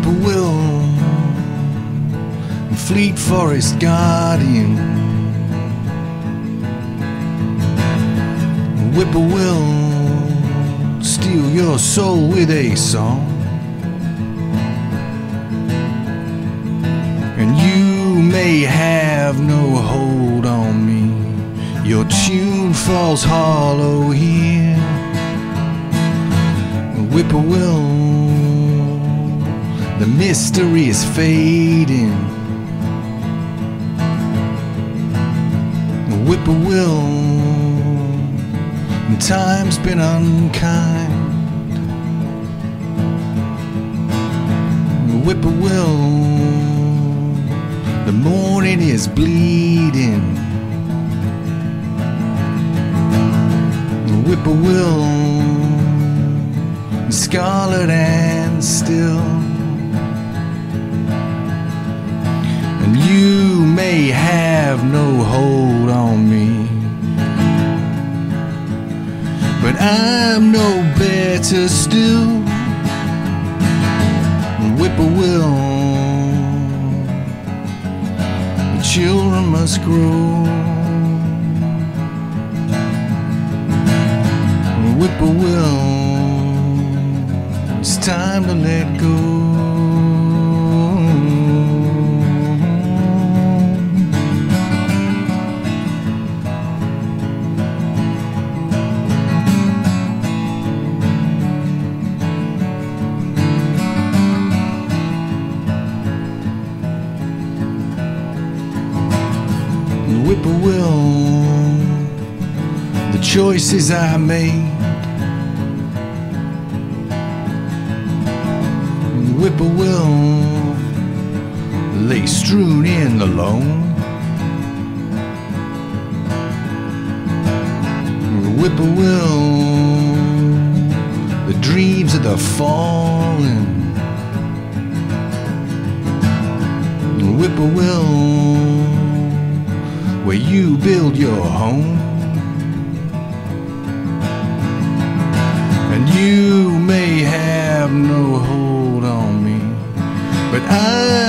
Whippoorwill and Fleet Forest Guardian. Whippoorwill steal your soul with a song. And you may have no hold on me. Your tune falls hollow here. Whippoorwill mystery is fading. The Whippoorwill, time's been unkind. The whippoorwill, the morning is bleeding. The Whippoorwill, scarlet and still. I'm no better still. The whippoorwill, the children must grow. Whippoorwill, it's time to let go. Choices I made. Whippoorwill lay strewn in the loam. Whippoorwill, the dreams of the fallen. Whippoorwill, where you build your home. But I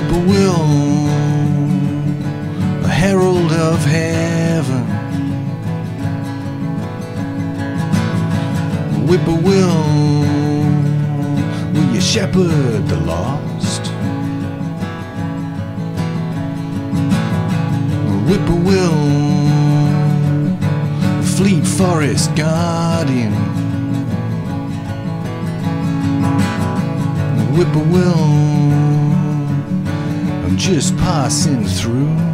Whippoorwill, a herald of heaven. Whippoorwill, will you shepherd the lost? Whippoorwill, fleet forest guardian. Whippoorwill, just passing through.